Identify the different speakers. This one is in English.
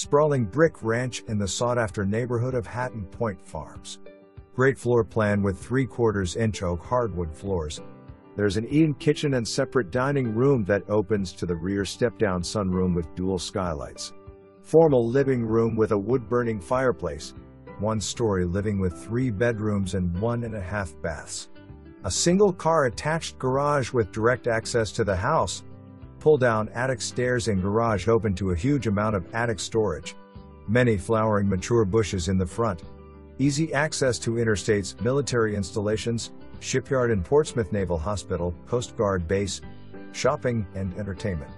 Speaker 1: sprawling brick ranch in the sought after neighborhood of Hatton Point Farms. Great floor plan with 3 quarters inch oak hardwood floors. There's an eat-in kitchen and separate dining room that opens to the rear step down sunroom with dual skylights. Formal living room with a wood burning fireplace. One story living with three bedrooms and one and a half baths. A single car attached garage with direct access to the house. Pull down attic stairs and garage open to a huge amount of attic storage. Many flowering mature bushes in the front. Easy access to interstates, military installations, shipyard and Portsmouth Naval Hospital, Coast Guard base, shopping, and entertainment.